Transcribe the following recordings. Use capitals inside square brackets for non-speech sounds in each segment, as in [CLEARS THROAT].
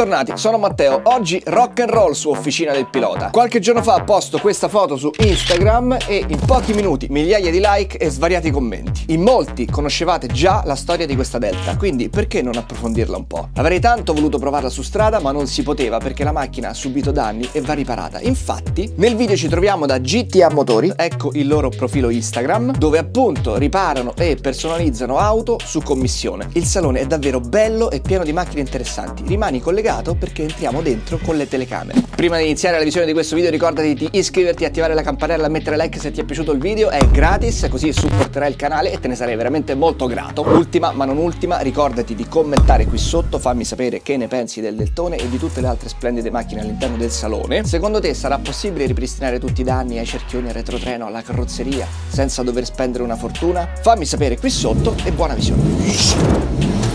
Bentornati, sono Matteo. Oggi rock and roll su Officina del Pilota. Qualche giorno fa posto questa foto su Instagram e in pochi minuti migliaia di like e svariati commenti. In molti conoscevate già la storia di questa Delta, quindi perché non approfondirla un po'? Avrei tanto voluto provarla su strada, ma non si poteva perché la macchina ha subito danni e va riparata. Infatti, nel video ci troviamo da GTA Motori, ecco il loro profilo Instagram, dove appunto riparano e personalizzano auto su commissione. Il salone è davvero bello e pieno di macchine interessanti. Rimani con collegato perché entriamo dentro con le telecamere. Prima di iniziare la visione di questo video ricordati di iscriverti, attivare la campanella, mettere like se ti è piaciuto il video, è gratis, così supporterai il canale e te ne sarei veramente molto grato. Ultima ma non ultima, ricordati di commentare qui sotto, fammi sapere che ne pensi del Deltone e di tutte le altre splendide macchine all'interno del salone. Secondo te sarà possibile ripristinare tutti i danni ai cerchioni, al retrotreno, alla carrozzeria senza dover spendere una fortuna? Fammi sapere qui sotto e buona visione.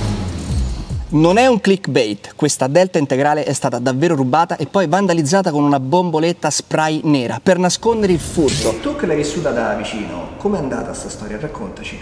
Non è un clickbait, questa delta integrale è stata davvero rubata e poi vandalizzata con una bomboletta spray nera per nascondere il furto. Tu che l'hai vissuta da vicino, com'è andata questa storia? Raccontaci.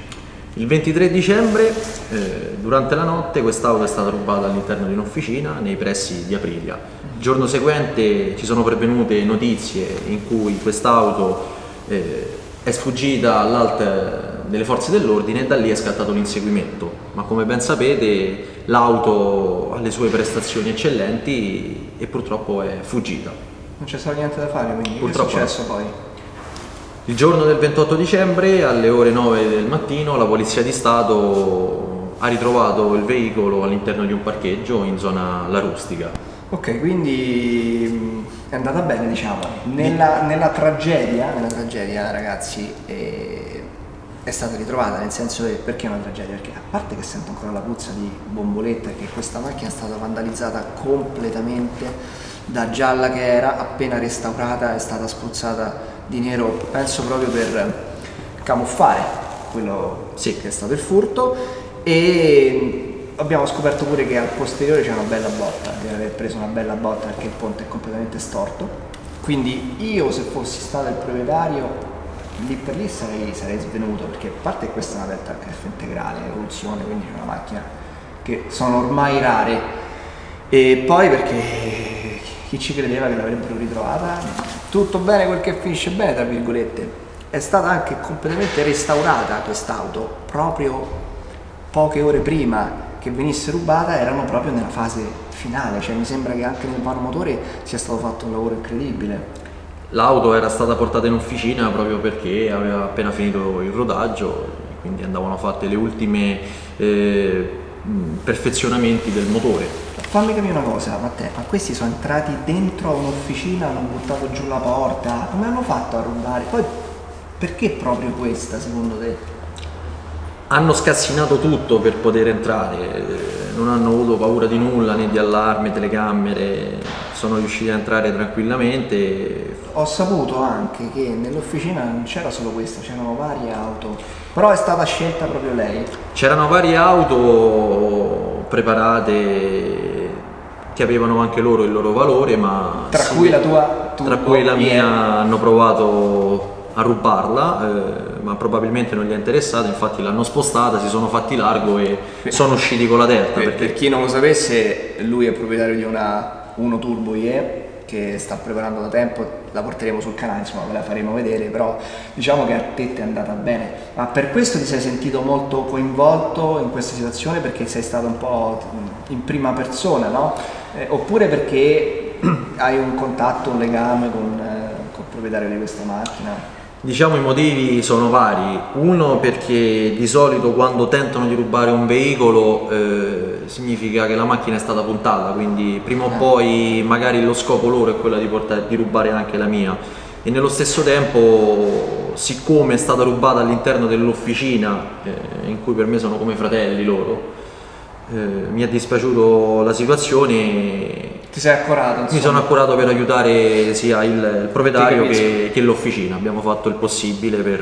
Il 23 dicembre, eh, durante la notte, quest'auto è stata rubata all'interno di un'officina nei pressi di Aprilia. Il giorno seguente ci sono pervenute notizie in cui quest'auto eh, è sfuggita all'alta delle forze dell'ordine e da lì è scattato l'inseguimento, ma come ben sapete l'auto ha le sue prestazioni eccellenti e purtroppo è fuggita. Non c'è stato niente da fare, quindi purtroppo che è successo poi? Il giorno del 28 dicembre alle ore 9 del mattino la Polizia di Stato ha ritrovato il veicolo all'interno di un parcheggio in zona La Rustica. Ok, quindi mm, è andata bene diciamo. Nella, nella tragedia, nella tragedia ragazzi, eh, è stata ritrovata, nel senso che perché è una tragedia? Perché a parte che sento ancora la puzza di bomboletta e che questa macchina è stata vandalizzata completamente da gialla che era, appena restaurata è stata spruzzata di nero, penso proprio per camuffare quello sì. che è stato il furto e abbiamo scoperto pure che al posteriore c'è una bella botta, deve aver preso una bella botta perché il ponte è completamente storto. Quindi io se fossi stato il proprietario lì per lì sarei, sarei svenuto perché a parte questa è una Delta HF integrale, evoluzione, quindi è una macchina che sono ormai rare. E poi perché chi ci credeva che l'avrebbero ritrovata? Tutto bene quel che finisce bene tra virgolette. È stata anche completamente restaurata quest'auto proprio poche ore prima che venisse rubata erano proprio nella fase finale cioè mi sembra che anche nel vano motore sia stato fatto un lavoro incredibile L'auto era stata portata in officina proprio perché aveva appena finito il rodaggio, quindi andavano fatte le ultime eh, perfezionamenti del motore. Fammi capire una cosa, Matteo, ma questi sono entrati dentro un'officina, hanno buttato giù la porta, come hanno fatto a rubare? Poi perché proprio questa secondo te? Hanno scassinato tutto per poter entrare non hanno avuto paura di nulla, né di allarme, telecamere, sono riusciti a entrare tranquillamente. Ho saputo anche che nell'officina non c'era solo questa, c'erano varie auto, però è stata scelta proprio lei. C'erano varie auto preparate che avevano anche loro il loro valore, ma tra sì, cui la tua, tra cui la mia hanno provato a rubarla, eh, ma probabilmente non gli è interessata, infatti l'hanno spostata, si sono fatti largo e sono usciti con la Delta. Per, perché... per chi non lo sapesse, lui è proprietario di una 1 Turbo IE che sta preparando da tempo, la porteremo sul canale, insomma ve la faremo vedere, però diciamo che a te è andata bene. Ma per questo ti sei sentito molto coinvolto in questa situazione perché sei stato un po' in prima persona, no? Eh, oppure perché [CLEARS THROAT] hai un contatto, un legame con, eh, con il proprietario di questa macchina? Diciamo i motivi sono vari, uno perché di solito quando tentano di rubare un veicolo eh, significa che la macchina è stata puntata, quindi prima o eh. poi magari lo scopo loro è quello di, portare, di rubare anche la mia e nello stesso tempo siccome è stata rubata all'interno dell'officina eh, in cui per me sono come fratelli loro, eh, mi è dispiaciuto la situazione ti sei accurato? Insomma. Mi sono accurato per aiutare sia il, il proprietario che, che l'officina, abbiamo fatto il possibile per,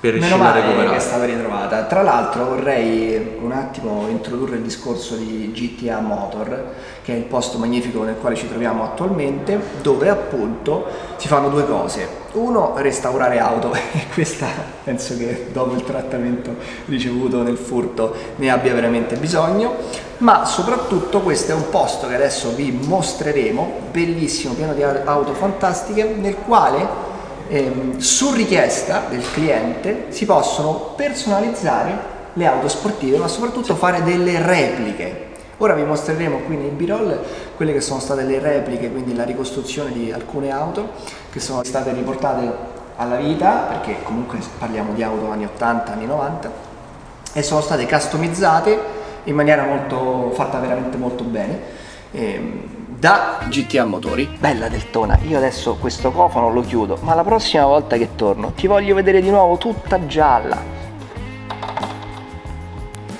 per riuscire a recuperare. che è stata ritrovata. Tra l'altro vorrei un attimo introdurre il discorso di GTA Motor, che è il posto magnifico nel quale ci troviamo attualmente, dove appunto si fanno due cose. Uno, restaurare auto, [LAUGHS] e questa penso che dopo il trattamento ricevuto nel furto ne abbia veramente bisogno, ma soprattutto questo è un posto che adesso vi mostreremo, bellissimo, pieno di auto fantastiche, nel quale ehm, su richiesta del cliente si possono personalizzare le auto sportive, ma soprattutto fare delle repliche. Ora vi mostreremo qui nei B-roll quelle che sono state le repliche, quindi la ricostruzione di alcune auto che sono state riportate alla vita, perché comunque parliamo di auto anni 80, anni 90, e sono state customizzate in maniera molto, fatta veramente molto bene. Ehm, da GTA Motori. Bella Deltona, io adesso questo cofano lo chiudo, ma la prossima volta che torno ti voglio vedere di nuovo tutta gialla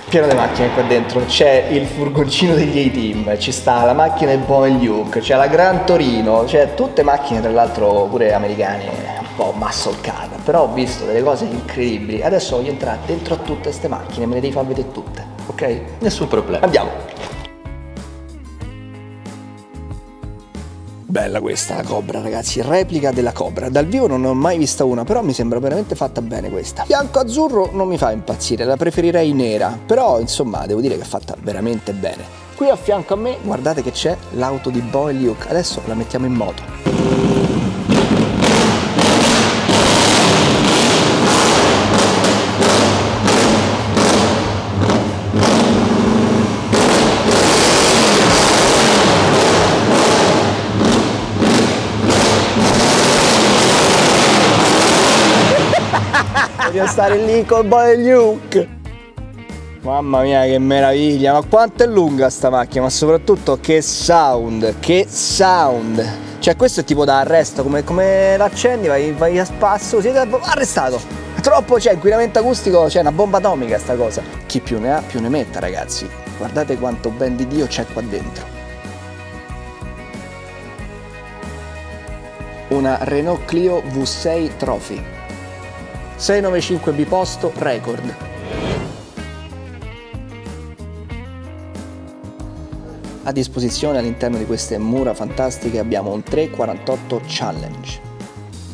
pieno di macchine qua dentro, c'è il furgoncino degli A-Team, ci sta la macchina del Bowen Luke, c'è la Gran Torino, c'è tutte macchine tra l'altro pure americane, un po' muscle car, però ho visto delle cose incredibili, adesso voglio entrare dentro a tutte queste macchine, me le devi far vedere tutte, ok? Nessun problema. Andiamo. Bella questa la Cobra ragazzi, replica della Cobra. Dal vivo non ne ho mai vista una, però mi sembra veramente fatta bene questa. Bianco-azzurro non mi fa impazzire, la preferirei nera, però insomma devo dire che è fatta veramente bene. Qui a fianco a me guardate che c'è l'auto di Boy Luke, adesso la mettiamo in moto. Voglio stare lì col boy Luke. Mamma mia che meraviglia, ma quanto è lunga sta macchina, ma soprattutto che sound, che sound. Cioè questo è tipo da arresto, come, come l'accendi, vai, vai a spasso, siete arrestato. Troppo c'è inquinamento acustico, c'è una bomba atomica sta cosa. Chi più ne ha più ne metta ragazzi. Guardate quanto ben di Dio c'è qua dentro. Una Renault Clio V6 Trophy 695 biposto record. A disposizione all'interno di queste mura fantastiche abbiamo un 348 Challenge.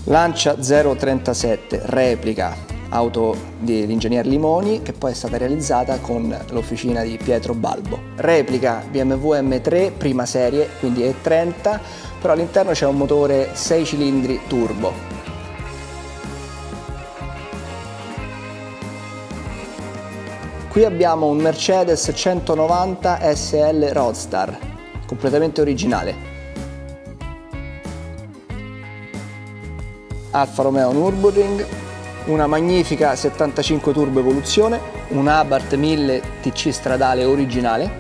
Lancia 037 replica auto dell'ingegner Limoni che poi è stata realizzata con l'officina di Pietro Balbo. Replica BMW M3 prima serie, quindi E30, però all'interno c'è un motore 6 cilindri turbo Qui abbiamo un Mercedes 190 SL Roadstar, completamente originale. Alfa Romeo Nürburgring, una magnifica 75 Turbo Evoluzione, un Abarth 1000 TC stradale originale,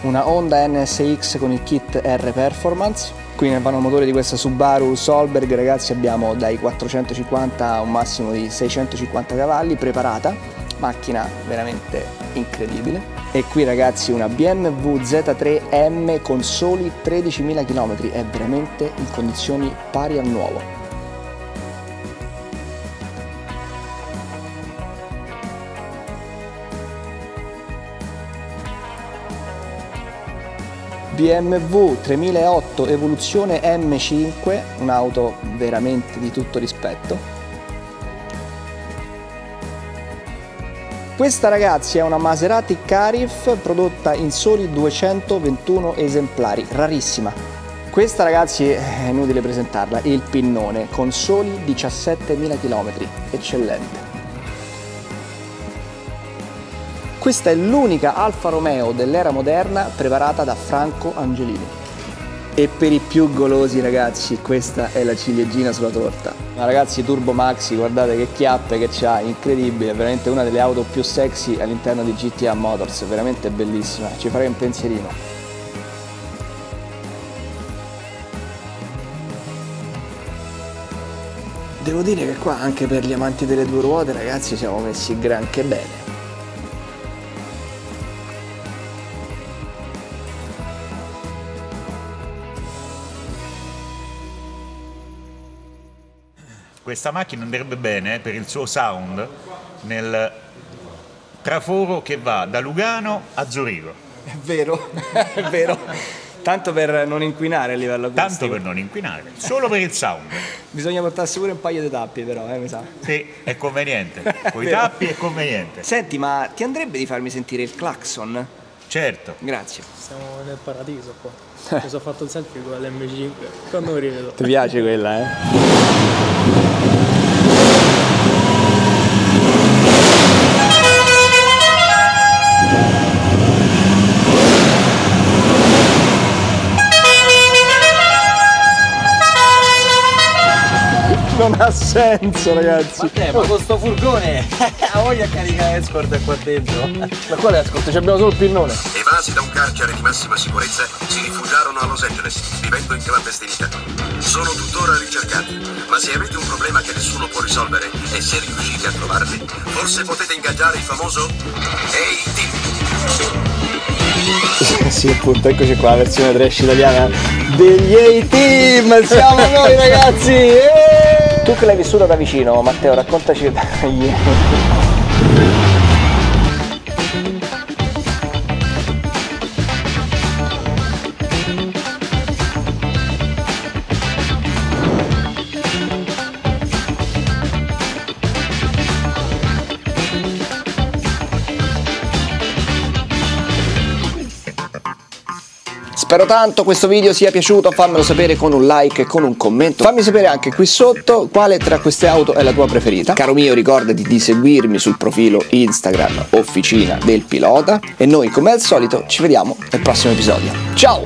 una Honda NSX con il kit R Performance. Qui nel vano motore di questa Subaru Solberg ragazzi abbiamo dai 450 a un massimo di 650 cavalli preparata macchina veramente incredibile. E qui ragazzi una BMW Z3 M con soli 13.000 km, è veramente in condizioni pari al nuovo. BMW 3008 Evoluzione M5, un'auto veramente di tutto rispetto, Questa ragazzi è una Maserati Carif prodotta in soli 221 esemplari, rarissima. Questa ragazzi è inutile presentarla, il pinnone con soli 17.000 km, eccellente. Questa è l'unica Alfa Romeo dell'era moderna preparata da Franco Angelini. E per i più golosi ragazzi, questa è la ciliegina sulla torta. Ma ragazzi, Turbo Maxi, guardate che chiappe che c'ha, incredibile, veramente una delle auto più sexy all'interno di GTA Motors, veramente bellissima, ci farei un pensierino. Devo dire che qua anche per gli amanti delle due ruote ragazzi siamo messi granché bene. Questa macchina andrebbe bene per il suo sound nel traforo che va da Lugano a Zurigo. È vero, [LAUGHS] è vero. Tanto per non inquinare a livello acustico. Tanto per non inquinare, solo per il sound. [LAUGHS] Bisogna portarsi pure un paio di tappi però, eh, mi sa. Sì, è conveniente. [LAUGHS] Con i tappi è conveniente. Senti, ma ti andrebbe di farmi sentire il clacson? Certo. Grazie. Siamo nel paradiso qua. Mi sono fatto il selfie con l'M5 quando mi rivedo. Ti piace quella, eh? Non [LAUGHS] ha senso, ragazzi. Eh, ma con sto furgone [LAUGHS] ha voglia a caricare Escort qua dentro. Ma quale ascolta? Abbiamo solo il pinnone. Evasi da un carcere di massima sicurezza, si rifugiarono a Los Angeles, vivendo in clandestinità. Sono tuttora ricercati, ma se avete un problema che nessuno può risolvere e se riuscite a trovarli, forse potete ingaggiare il famoso AT. [LAUGHS] sì, appunto, eccoci qua, la versione trash italiana degli A-Team! Siamo noi, ragazzi! Eh! Tu che l'hai vissuta da vicino, Matteo, raccontaci [LAUGHS] Spero tanto questo video sia piaciuto, fammelo sapere con un like e con un commento. Fammi sapere anche qui sotto quale tra queste auto è la tua preferita. Caro mio, ricordati di seguirmi sul profilo Instagram Officina del Pilota e noi come al solito ci vediamo nel prossimo episodio. Ciao!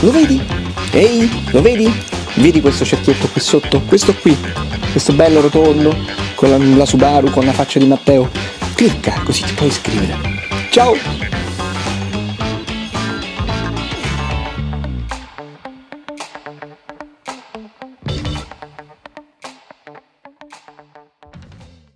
Lo vedi? Ehi, lo vedi? Vedi questo cerchietto qui sotto? Questo qui, questo bello rotondo con la, la Subaru con la faccia di Matteo. Clicca così ti puoi iscrivere. Ciao!